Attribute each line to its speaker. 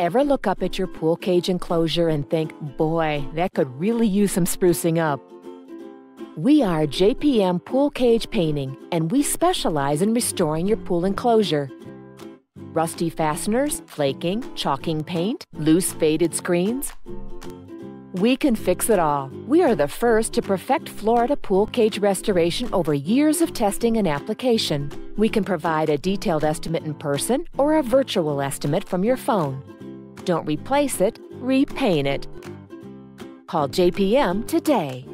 Speaker 1: Ever look up at your pool cage enclosure and think, boy, that could really use some sprucing up? We are JPM Pool Cage Painting, and we specialize in restoring your pool enclosure. Rusty fasteners, flaking, chalking paint, loose faded screens. We can fix it all. We are the first to perfect Florida pool cage restoration over years of testing and application. We can provide a detailed estimate in person or a virtual estimate from your phone. Don't replace it, repaint it. Call JPM today.